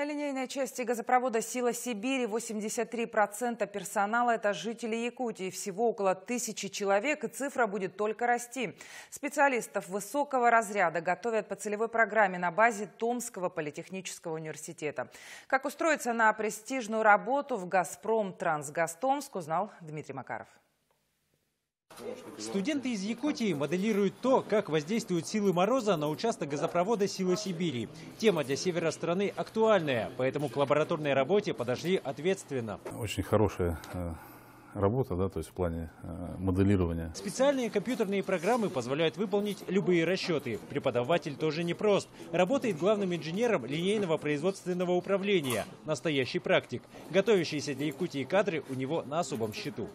На линейной части газопровода «Сила Сибири» 83% персонала – это жители Якутии. Всего около тысячи человек, и цифра будет только расти. Специалистов высокого разряда готовят по целевой программе на базе Томского политехнического университета. Как устроиться на престижную работу в «Газпром Трансгастомск» узнал Дмитрий Макаров. Студенты из Якутии моделируют то, как воздействуют силы мороза на участок газопровода «Сила Сибири». Тема для севера страны актуальная, поэтому к лабораторной работе подошли ответственно. Очень хорошая э, работа, да, то есть в плане э, моделирования. Специальные компьютерные программы позволяют выполнить любые расчеты. Преподаватель тоже непрост. Работает главным инженером линейного производственного управления. Настоящий практик. Готовящиеся для Якутии кадры у него на особом счету.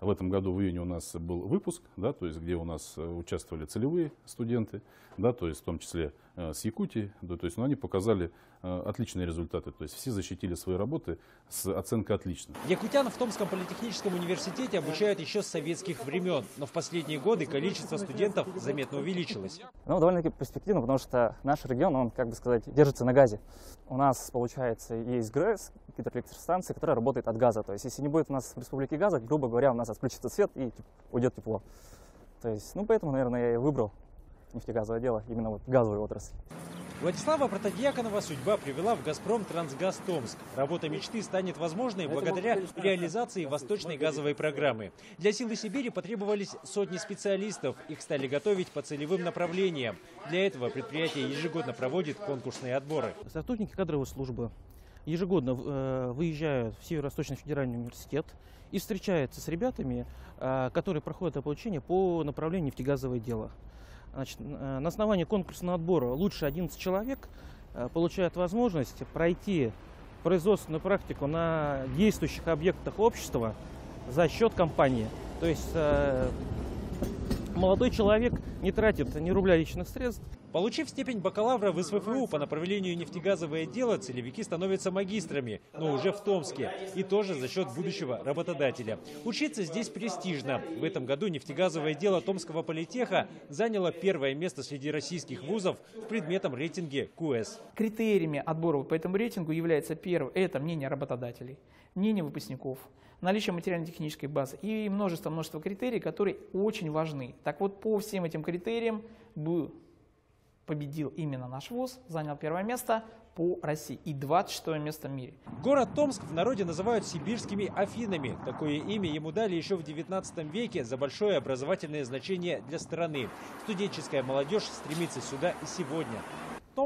В этом году в июне у нас был выпуск, да, то есть где у нас э, участвовали целевые студенты, да, то есть в том числе с Якутии, да, то есть ну, они показали э, отличные результаты, то есть все защитили свои работы с оценкой отлично. Якутян в Томском политехническом университете обучают еще с советских времен, но в последние годы количество студентов заметно увеличилось. Ну, довольно-таки перспективно, потому что наш регион, он, как бы сказать, держится на газе. У нас, получается, есть ГРЭС, гидроэлектростанции, которая работает от газа. То есть, если не будет у нас в республике газа, грубо говоря, у нас отключится свет и уйдет тепло. То есть, ну, поэтому, наверное, я и выбрал нефтегазовое дело, именно вот газовую отрасль. Владислава Протодьяконова судьба привела в «Газпром Трансгаз Томск». Работа мечты станет возможной благодаря реализации восточной газовой программы. Для «Силы Сибири» потребовались сотни специалистов. Их стали готовить по целевым направлениям. Для этого предприятие ежегодно проводит конкурсные отборы. Сотрудники кадровой службы ежегодно э, выезжают в Северо-Восточный федеральный университет и встречаются с ребятами, э, которые проходят обучение по направлению нефтегазовое дело. Значит, э, на основании конкурсного отбора лучше 11 человек получают возможность пройти производственную практику на действующих объектах общества за счет компании. То есть молодой человек не тратит ни рубля личных средств, Получив степень бакалавра в СВФУ по направлению нефтегазовое дело, целевики становятся магистрами, но уже в Томске. И тоже за счет будущего работодателя. Учиться здесь престижно. В этом году нефтегазовое дело Томского политеха заняло первое место среди российских вузов в предметом рейтинге КУЭС. Критериями отбора по этому рейтингу является первое – это мнение работодателей, мнение выпускников, наличие материально-технической базы и множество-множество критерий, которые очень важны. Так вот, по всем этим критериям победил именно наш вуз, занял первое место по России и 26 место в мире. Город Томск в народе называют сибирскими Афинами. Такое имя ему дали еще в 19 веке за большое образовательное значение для страны. Студенческая молодежь стремится сюда и сегодня.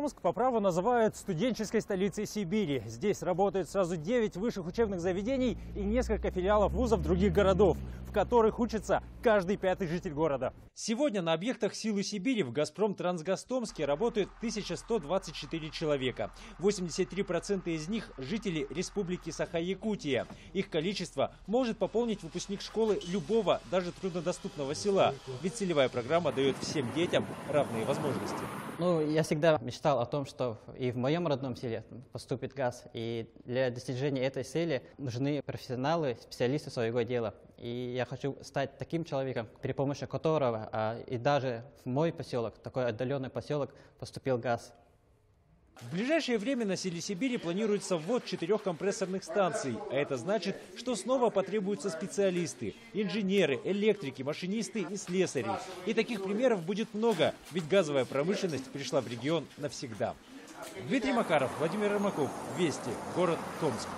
Томск по праву называют студенческой столицей Сибири. Здесь работают сразу 9 высших учебных заведений и несколько филиалов вузов других городов, в которых учится каждый пятый житель города. Сегодня на объектах Силы Сибири в «Газпром Трансгастомске» работают 1124 человека. 83% из них – жители Республики Саха-Якутия. Их количество может пополнить выпускник школы любого, даже труднодоступного села. Ведь целевая программа дает всем детям равные возможности. Ну, я всегда мечтал о том, что и в моем родном селе поступит газ. И для достижения этой цели нужны профессионалы, специалисты своего дела. И я хочу стать таким человеком, при помощи которого а, и даже в мой поселок, такой отдаленный поселок, поступил газ. В ближайшее время на селе Сибири планируется ввод четырех компрессорных станций. А это значит, что снова потребуются специалисты, инженеры, электрики, машинисты и слесари. И таких примеров будет много, ведь газовая промышленность пришла в регион навсегда. Дмитрий Макаров, Владимир Ермаков, Вести, город Томск.